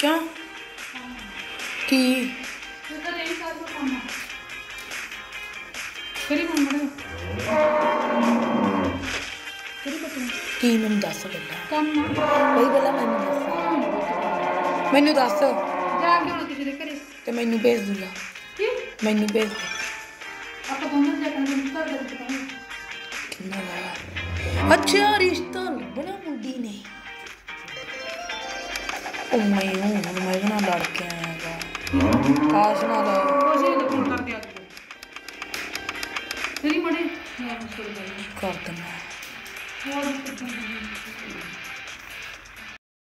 ਕਿਉਂ? ਕੀ? ਕੀ ਮੈਨੂੰ ਦੱਸ ਬੰਦਾ ਕੰਮ ਬਈ ਮੈਨੂੰ ਦੱਸ। ਮੈਨੂੰ ਦੱਸ। ਜਾ ਕੇ ਰੋਟੀ ਕਿਰੇ ਕਰੇ ਤੇ ਮੈਨੂੰ ਭੇਜ ਦੂਗਾ। ਕੀ? ਮੈਨੂੰ ਭੇਜ ਦੇ। ਆਪਾਂ ਦੋਨੋਂ ਜਾ ਕੇ ਘਰ ਦੇ ਵਿੱਚ ਪਾਉਂਗੇ ਕਿੰਨਾ ਲਾਇਆ। ਅੱਛਾ ਰਿਸ਼ਤਾ ਉਹ ਮੈਂ ਹੂੰ ਹੁਣ ਮੈਂ ਇਹਦੇ ਨਾਲ ਲੜ ਕੇ ਆਇਆਗਾ ਕਾਸ਼ ਨਾਲ। ਕੁਛ ਨਹੀਂ ਲੱਗਣ ਕਰਦੇ ਅੱਜ। ਤੇਰੀ ਮੜੇ ਯਾਰ ਮੁਸ਼ਕਿਲ ਬਾਈ ਕਰ ਦਿੰਦਾ ਹੋਰ